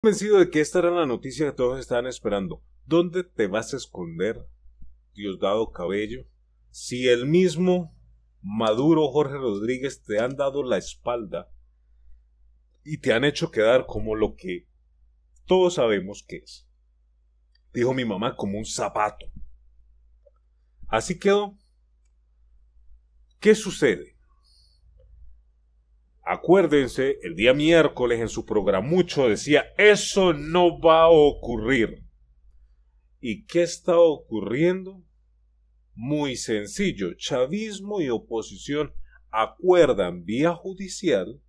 convencido de que esta era la noticia que todos estaban esperando. ¿Dónde te vas a esconder, Diosdado Cabello, si el mismo Maduro Jorge Rodríguez te han dado la espalda y te han hecho quedar como lo que todos sabemos que es? Dijo mi mamá como un zapato. Así quedó. ¿Qué sucede? Acuérdense, el día miércoles en su programucho decía, eso no va a ocurrir. ¿Y qué está ocurriendo? Muy sencillo, chavismo y oposición acuerdan vía judicial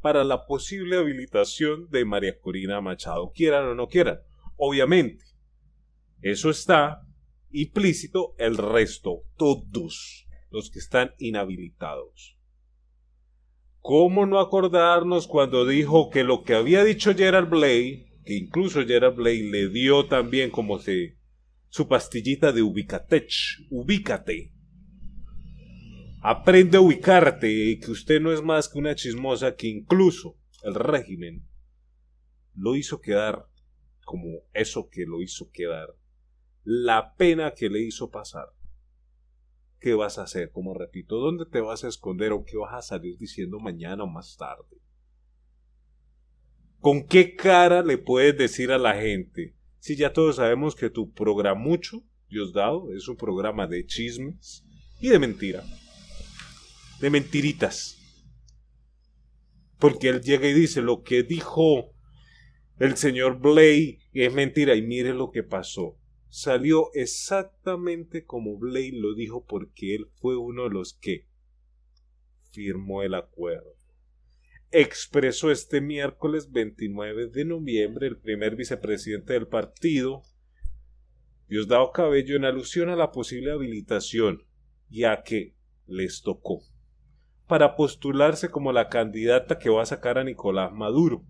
para la posible habilitación de María Corina Machado, quieran o no quieran. Obviamente, eso está implícito el resto, todos los que están inhabilitados. ¿Cómo no acordarnos cuando dijo que lo que había dicho Gerard Blay, que incluso Gerard Blay le dio también como se su pastillita de ubicatech, ubícate. Aprende a ubicarte y que usted no es más que una chismosa que incluso el régimen lo hizo quedar como eso que lo hizo quedar, la pena que le hizo pasar. ¿Qué vas a hacer? Como repito, ¿dónde te vas a esconder o qué vas a salir diciendo mañana o más tarde? ¿Con qué cara le puedes decir a la gente? Si ya todos sabemos que tu programucho, Diosdado, es un programa de chismes y de mentira. De mentiritas. Porque él llega y dice lo que dijo el señor Blay es mentira y mire lo que pasó salió exactamente como Blade lo dijo porque él fue uno de los que firmó el acuerdo. Expresó este miércoles 29 de noviembre el primer vicepresidente del partido, Diosdado Cabello, en alusión a la posible habilitación, ya que les tocó, para postularse como la candidata que va a sacar a Nicolás Maduro.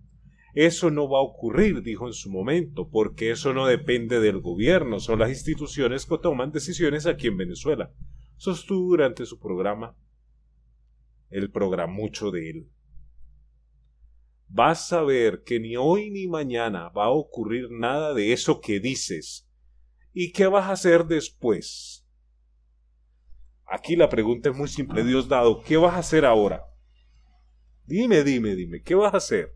Eso no va a ocurrir, dijo en su momento, porque eso no depende del gobierno, son las instituciones que toman decisiones aquí en Venezuela. Sostuvo durante su programa el mucho de él. Vas a ver que ni hoy ni mañana va a ocurrir nada de eso que dices. ¿Y qué vas a hacer después? Aquí la pregunta es muy simple, Dios dado, ¿qué vas a hacer ahora? Dime, dime, dime, ¿qué vas a hacer?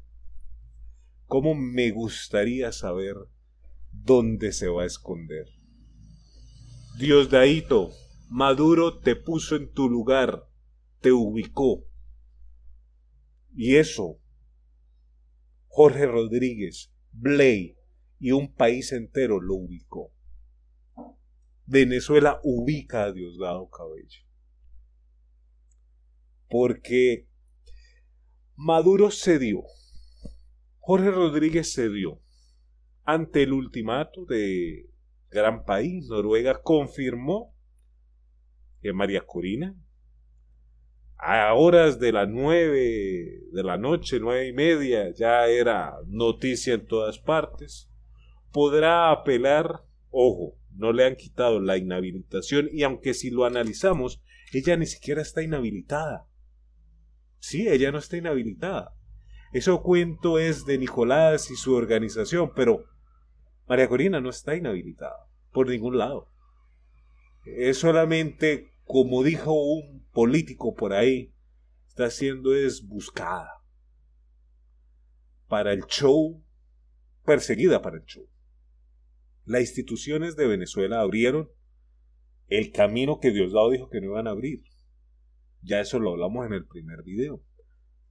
¿Cómo me gustaría saber dónde se va a esconder? Diosdaito, Maduro te puso en tu lugar, te ubicó. Y eso, Jorge Rodríguez, Blay y un país entero lo ubicó. Venezuela ubica a Diosdado Cabello. Porque Maduro cedió Jorge Rodríguez cedió ante el ultimato de gran país. Noruega confirmó que María Corina, a horas de las nueve de la noche, nueve y media, ya era noticia en todas partes, podrá apelar, ojo, no le han quitado la inhabilitación y aunque si lo analizamos, ella ni siquiera está inhabilitada. Sí, ella no está inhabilitada. Ese cuento es de Nicolás y su organización, pero María Corina no está inhabilitada por ningún lado. Es solamente, como dijo un político por ahí, está siendo es buscada para el show, perseguida para el show. Las instituciones de Venezuela abrieron el camino que Diosdado dijo que no iban a abrir. Ya eso lo hablamos en el primer video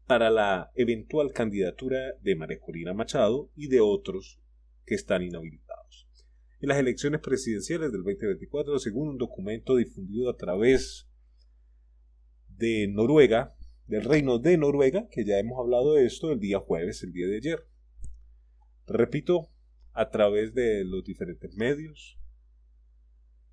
para la eventual candidatura de María Corina Machado y de otros que están inhabilitados. En las elecciones presidenciales del 2024, según un documento difundido a través de Noruega, del Reino de Noruega, que ya hemos hablado de esto el día jueves, el día de ayer. Repito, a través de los diferentes medios,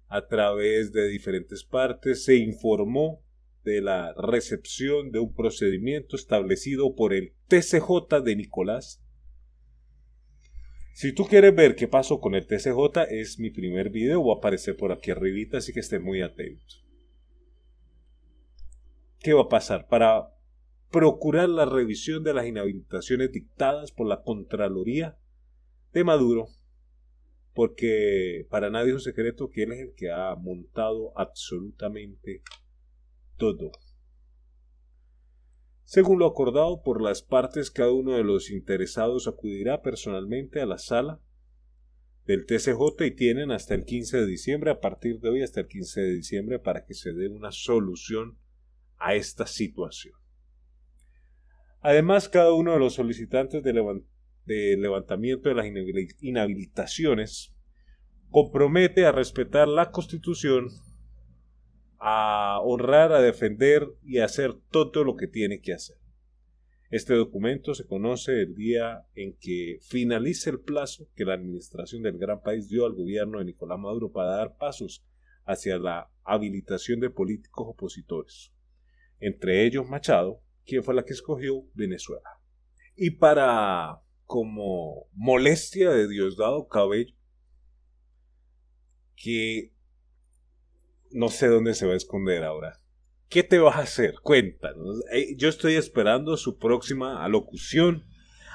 a través de diferentes partes, se informó de la recepción de un procedimiento establecido por el TCJ de Nicolás. Si tú quieres ver qué pasó con el TCJ, es mi primer video, va a aparecer por aquí arribita, así que esté muy atento. ¿Qué va a pasar? Para procurar la revisión de las inhabilitaciones dictadas por la Contraloría de Maduro, porque para nadie es un secreto que él es el que ha montado absolutamente Según lo acordado por las partes, cada uno de los interesados acudirá personalmente a la sala del TCJ y tienen hasta el 15 de diciembre, a partir de hoy hasta el 15 de diciembre, para que se dé una solución a esta situación. Además, cada uno de los solicitantes de, levantamiento de las inhabilitaciones compromete a respetar la Constitución, a honrar, a defender y a hacer todo lo que tiene que hacer. Este documento se conoce el día en que finalice el plazo que la administración del gran país dio al gobierno de Nicolás Maduro para dar pasos hacia la habilitación de políticos opositores, entre ellos Machado, quien fue la que escogió Venezuela. Y para como molestia de Diosdado Cabello, que no sé dónde se va a esconder ahora. ¿Qué te vas a hacer? Cuéntanos. Eh, yo estoy esperando su próxima alocución,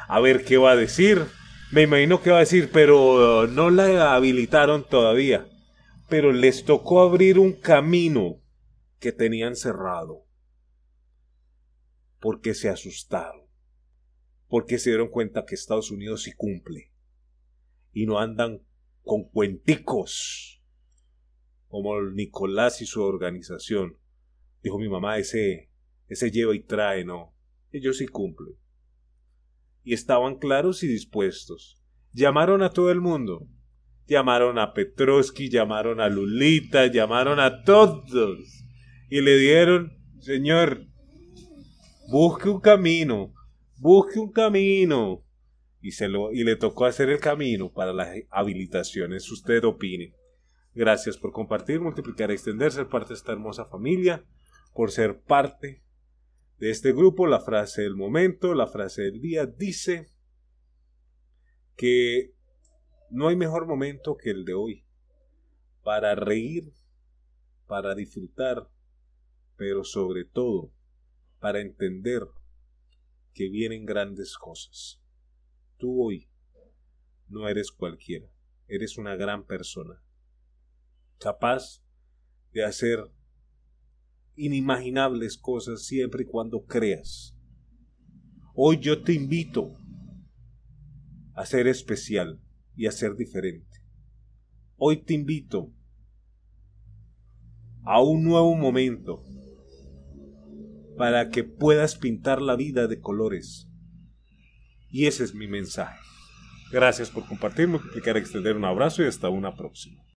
a ver qué va a decir. Me imagino que va a decir, pero no la habilitaron todavía. Pero les tocó abrir un camino que tenían cerrado. Porque se asustaron. Porque se dieron cuenta que Estados Unidos sí cumple. Y no andan con cuenticos como Nicolás y su organización. Dijo mi mamá, ese, ese lleva y trae, no. Ellos sí cumplen. Y estaban claros y dispuestos. Llamaron a todo el mundo. Llamaron a Petrovsky, llamaron a Lulita, llamaron a todos. Y le dieron, señor, busque un camino, busque un camino. Y, se lo, y le tocó hacer el camino para las habilitaciones. Usted opine. Gracias por compartir, multiplicar, extender, ser parte de esta hermosa familia, por ser parte de este grupo. La frase del momento, la frase del día dice que no hay mejor momento que el de hoy para reír, para disfrutar, pero sobre todo para entender que vienen grandes cosas. Tú hoy no eres cualquiera, eres una gran persona capaz de hacer inimaginables cosas siempre y cuando creas. Hoy yo te invito a ser especial y a ser diferente. Hoy te invito a un nuevo momento para que puedas pintar la vida de colores. Y ese es mi mensaje. Gracias por compartir, multiplicar, extender un abrazo y hasta una próxima.